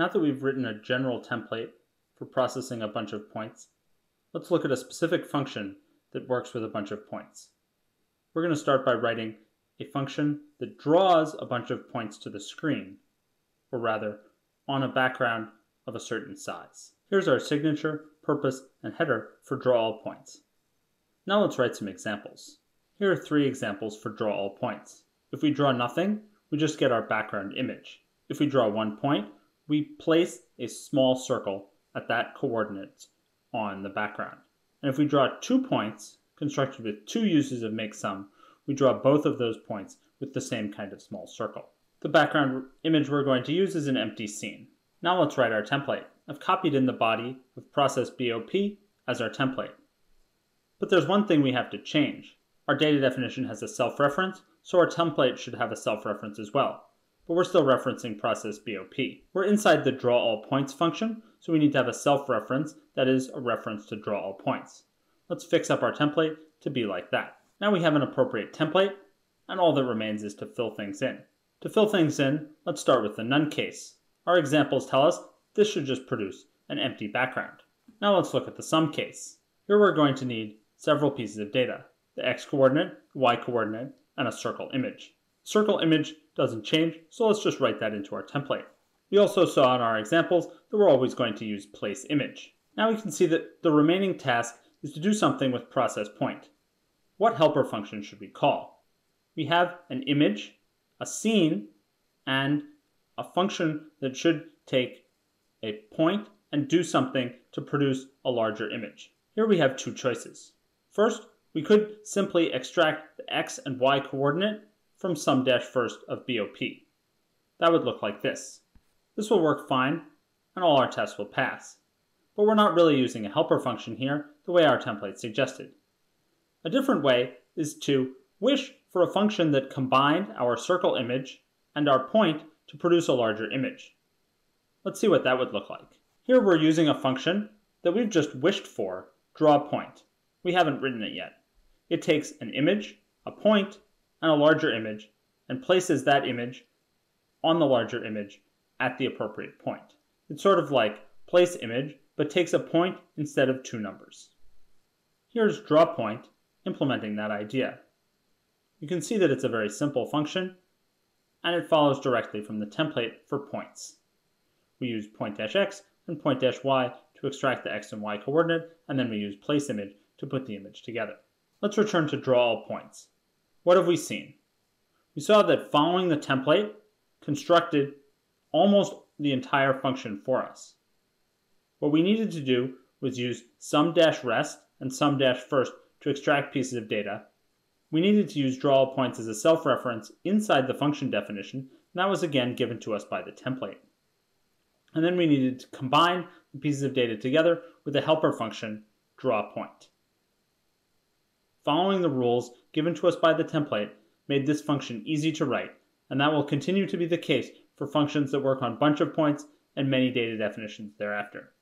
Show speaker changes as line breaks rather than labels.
Now that we've written a general template for processing a bunch of points, let's look at a specific function that works with a bunch of points. We're going to start by writing a function that draws a bunch of points to the screen, or rather, on a background of a certain size. Here's our signature, purpose, and header for draw all points. Now let's write some examples. Here are three examples for draw all points. If we draw nothing, we just get our background image. If we draw one point, we place a small circle at that coordinate on the background. And if we draw two points, constructed with two uses of make some, we draw both of those points with the same kind of small circle. The background image we're going to use is an empty scene. Now let's write our template. I've copied in the body of process BOP as our template. But there's one thing we have to change. Our data definition has a self-reference, so our template should have a self-reference as well. But we're still referencing process BOP. We're inside the draw all points function, so we need to have a self-reference that is a reference to draw all points. Let's fix up our template to be like that. Now we have an appropriate template, and all that remains is to fill things in. To fill things in, let's start with the none case. Our examples tell us this should just produce an empty background. Now let's look at the some case. Here we're going to need several pieces of data, the x-coordinate, y-coordinate, and a circle image. Circle image doesn't change, so let's just write that into our template. We also saw in our examples that we're always going to use place image. Now we can see that the remaining task is to do something with process point. What helper function should we call? We have an image, a scene, and a function that should take a point and do something to produce a larger image. Here we have two choices. First, we could simply extract the x and y coordinate from some dash first of BOP. That would look like this. This will work fine, and all our tests will pass. But we're not really using a helper function here the way our template suggested. A different way is to wish for a function that combined our circle image and our point to produce a larger image. Let's see what that would look like. Here we're using a function that we've just wished for, draw point. We haven't written it yet. It takes an image, a point, and a larger image, and places that image on the larger image at the appropriate point. It's sort of like place image, but takes a point instead of two numbers. Here's draw point, implementing that idea. You can see that it's a very simple function, and it follows directly from the template for points. We use point-x and point-y to extract the x and y coordinate, and then we use place image to put the image together. Let's return to draw all points. What have we seen? We saw that following the template constructed almost the entire function for us. What we needed to do was use some-rest and some-first to extract pieces of data, we needed to use draw points as a self-reference inside the function definition, and that was again given to us by the template. And then we needed to combine the pieces of data together with a helper function, draw point. Following the rules given to us by the template made this function easy to write, and that will continue to be the case for functions that work on bunch of points and many data definitions thereafter.